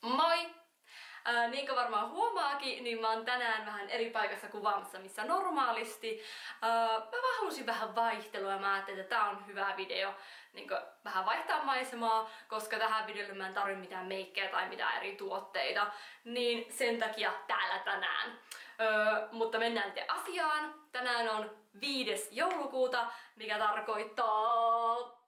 Moi! Ää, niin kuin varmaan huomaakin, niin mä oon tänään vähän eri paikassa kuvaamassa missä normaalisti. Ää, mä vaan halusin vähän vaihtelua ja mä ajattelin, että tää on hyvä video niin vähän vaihtaa maisemaa, koska tähän videolle mä en tarvi mitään meikkejä tai mitään eri tuotteita. Niin sen takia täällä tänään. Öö, mutta mennään te asiaan. Tänään on 5. joulukuuta, mikä tarkoittaa...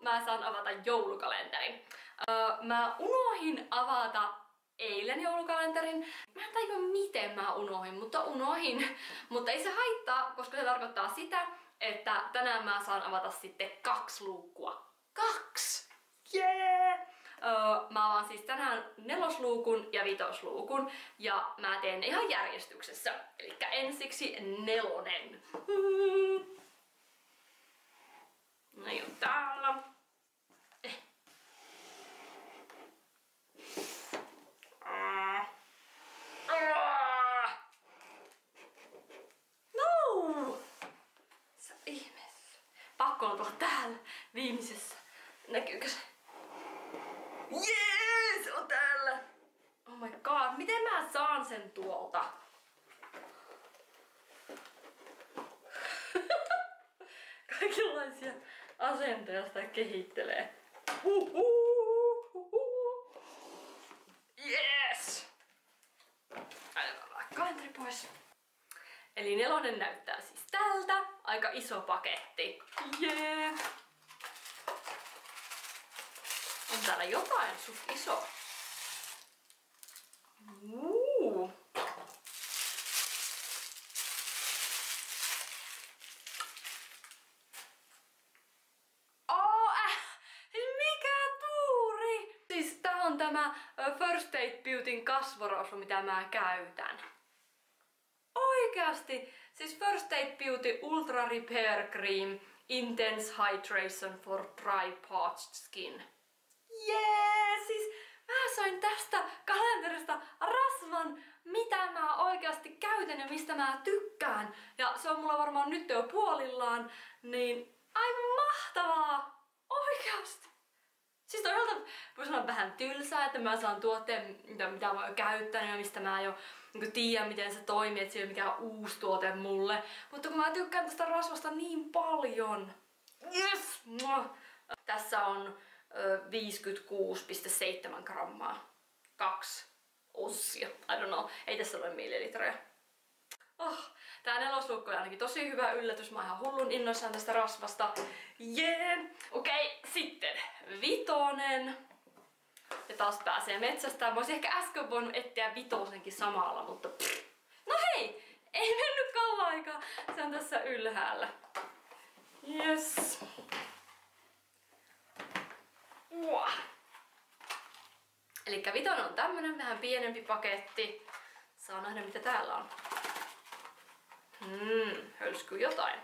Mä saan avata joulukalenterin. Öö, mä unohin avata eilen joulukalenterin. Mä en tajua miten mä unohin, mutta unohin. mutta ei se haittaa, koska se tarkoittaa sitä, että tänään mä saan avata sitten kaksi luukkua. Kaksi! Yeah! Öö, mä avaan siis tänään nelosluukun ja vitosluukun ja mä teen ne ihan järjestyksessä. Eli ensiksi nelonen. No on täällä. Näkyykö se? Jee, se on täällä! Oh my god, miten mä saan sen tuolta? Kaikenlaisia asentoja sitä kehittelee. Yes! Kalenteri pois. Eli nelonen näyttää siis tältä. Aika iso paketti. Jee! Yeah. On täällä jotain suht iso. Oh, äh. Mikä! Siis tämä First Aid Beautyn kasvorosvo, mitä mä käytän. Oikeasti! Siis First Aid Beauty Ultra Repair Cream Intense Hydration for Dry Parched Skin. Jee, siis mä sain tästä kalenterista rasvan, mitä mä oikeasti käytän ja mistä mä tykkään. Ja se on mulla varmaan nyt jo puolillaan, niin aivan mahtavaa! Oikeasti! Siis toisaalta voi sanoa vähän tylsää, että mä saan tuotteen, mitä, mitä mä oon käyttänyt ja mistä mä jo niin tiedän, miten se toimii, että se ei ole mikään uusi tuote mulle. Mutta kun mä tykkään tästä rasvasta niin paljon. Yes! Tässä on 56,7 grammaa. Kaksi ossia. I don't know. Ei tässä ole millilitroja. Oh, tää nelosluukko on ainakin tosi hyvä yllätys. Mä oon ihan hullun innoissaan tästä rasvasta. Jee! Yeah. Okei, okay, sitten vitonen. Ja taas pääsee metsästään. Mä olisin ehkä äsken voinut etsiä vitosenkin samalla, mutta pff. No hei! Ei mennyt kauan aikaa. Se on tässä ylhäällä. Yes. Uah. Eli viton on tämmönen vähän pienempi paketti. Saa nähdä mitä täällä on. Hmm, hölskyy jotain.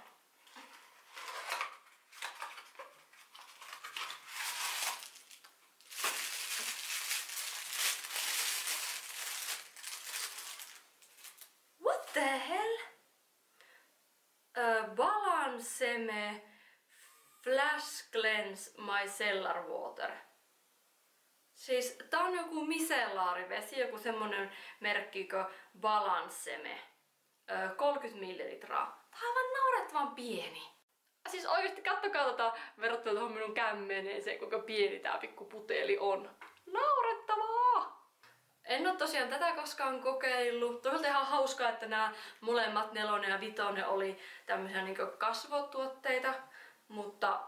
What the hell? Balanseme Flash Cleanse My Cellar Water. Siis tää on joku misellaarivesi, joku semmonen merkki kuin Balanseme. 30 millilitraa. Tää on aivan naurettavan pieni. Siis oikeesti kattokaa tota verrattuna tuohon minun kämmeneeseen, kuinka pieni tää pikku puteli on. Naurettavaa! En oo tosiaan tätä koskaan kokeillut. Toisaalta ihan hauskaa, että nämä molemmat nelonen ja vitonen oli tämmöisiä niin kasvotuotteita. Mutta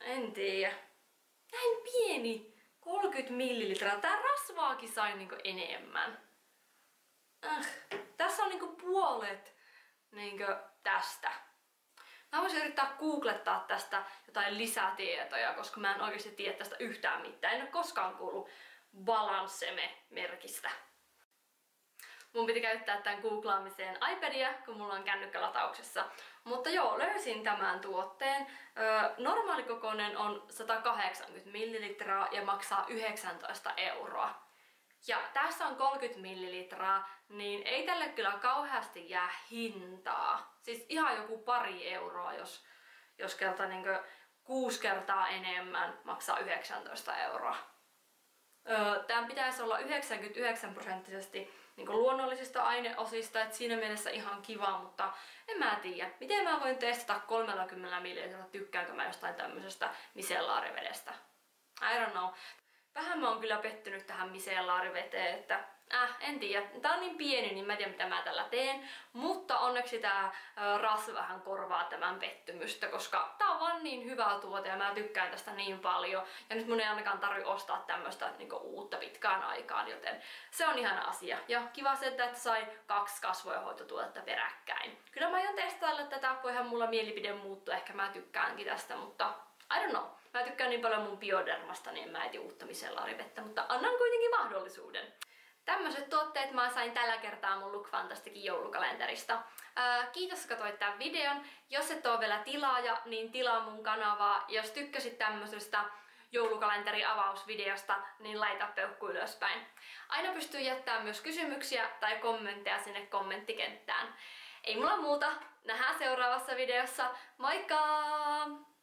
en tiedä. Näin pieni. 30 millilitraa. Tää rasvaakin sai niinku enemmän. Äh. Tässä on niinku puolet niinku tästä. Mä voisin yrittää googlettaa tästä jotain lisätietoja, koska mä en oikeasti tiedä tästä yhtään mitään. En ole koskaan kuullut Balanseme-merkistä. Mun piti käyttää tämän googlaamiseen iPadia, kun mulla on kännykkä latauksessa. Mutta joo, löysin tämän tuotteen. Öö, normaalikokoinen on 180 ml ja maksaa 19 euroa. Ja tässä on 30 ml, niin ei tälle kyllä kauheasti jää hintaa. Siis ihan joku pari euroa, jos, jos kerta niin kuusi kertaa enemmän maksaa 19 euroa. Tämän pitäisi olla 99 prosenttisesti niin luonnollisista aineosista, että siinä mielessä ihan kiva, mutta en mä tiedä. Miten mä voin testata 30 millilitra, tykkäänkö mä jostain tämmöisestä misellaarivedestä? I don't know. Vähän mä oon kyllä pettynyt tähän misellaariveteen, että Äh, en tiedä. Tää on niin pieni, niin mä en tiedä mitä mä tällä teen. Mutta onneksi tää ras vähän korvaa tämän pettymystä, koska tää on vaan niin hyvä tuote ja mä tykkään tästä niin paljon. Ja nyt mun ei ainakaan tarvi ostaa tämmöstä niinku uutta pitkään aikaan, joten se on ihana asia. Ja kiva se, että sai kaksi kasvojenhoitotuotetta peräkkäin. Kyllä mä aion testailla tätä, voihan mulla mielipide muuttua, ehkä mä tykkäänkin tästä, mutta I don't know. Mä tykkään niin paljon mun biodermasta, niin mä etin uutta misellaarivettä, mutta annan kuitenkin mahdollisuuden. Tämmöiset tuotteet mä sain tällä kertaa mun Look Fantastikin joulukalenterista. Ää, kiitos kun katsoit tämän videon. Jos et ole vielä tilaaja, niin tilaa mun kanavaa. Jos tykkäsit tämmöisestä joulukalenteri-avausvideosta, niin laita peukku ylöspäin. Aina pystyy jättämään myös kysymyksiä tai kommentteja sinne kommenttikenttään. Ei mulla muuta. Nähdään seuraavassa videossa. Moikka!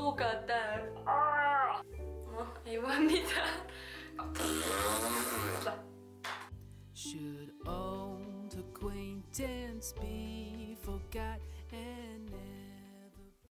Kuusi. Look at that. No, ei voi mitään. Should old acquaintance be forgot?